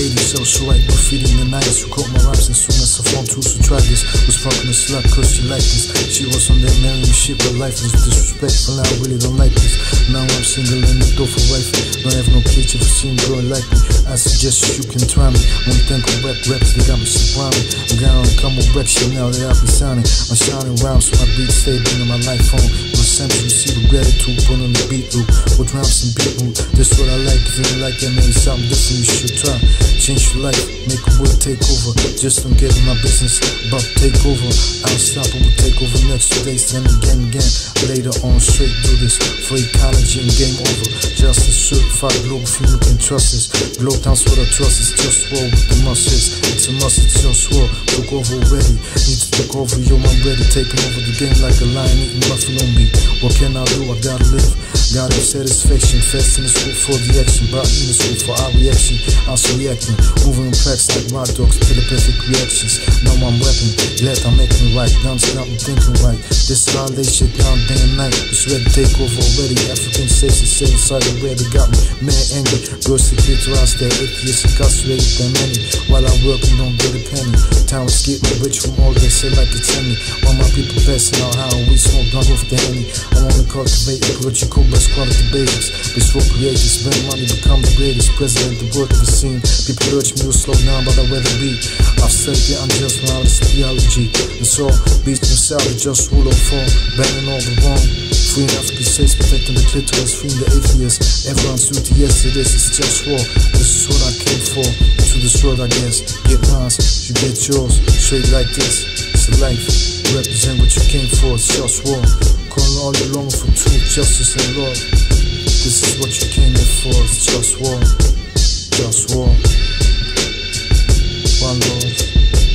80s, I was so right graffiti in the 90s. Who caught my rhymes as soon as I found two, so try this. Was fucking a slut cause she liked this. She was on that marrying shit, but life is disrespectful. I really don't like this. Now I'm single and the door for wife. Don't have no kids if you see a girl like me. I suggest you can try me. One thing on rap raps, they got me rhyming. I'm down on a couple records now that I be signing. I'm shining rhymes so my beats stay bringing my life home. My samples receive gratitude, put on the beat loop. With rhymes and beat loop. This what I like. If you like that, maybe something different you should try. Change your life, make a world take over. Just don't get in my business, but take over. Unstoppable take over next two days, then again, again. Later on, straight do this for ecology and game over. Just a certified global female can trust this. Glow towns what I trust is just war with the muscles. It's a must, it's just war. Took over already, need to take over. Yo, I'm ready, taking over the game like a lion eating buffalo meat. What can I do? I gotta live. Gotta satisfaction, fast in the school for the action, but in the school for our reaction. Also reacting, moving in packs like wild dogs, telepathic reactions. Now I'm rapping, glad I'm making right. Guns got me thinking right. This all they shit down day and night. It's ready to take over already. African states and say inside the red, they got me mad angry. Girls to kids to us, they're atheists incarcerated than many. While I work and don't get a penny. Time is getting rich from all they say like it's any. While my people passing out how we smoke gun with the henny. I wanna cultivate ecological best quality basics. Before creators, spend money, become the greatest president the world ever seen. People urge me to slow down, but I'd rather be. I've studied the unjust violence theology. And so, beats themselves, just rule of form, banging all the wrong. Freeing African states, protecting the clitoris, freeing the atheists. Everyone's duty, yes, it is, it's just war. This is what I came for. To this world, I guess. Get mine, you get yours. Straight like this, it's a life. Represent what you came for, it's just war. Calling all you longing for truth, justice, and love. This is what you came here for, it's just war just walk. One love.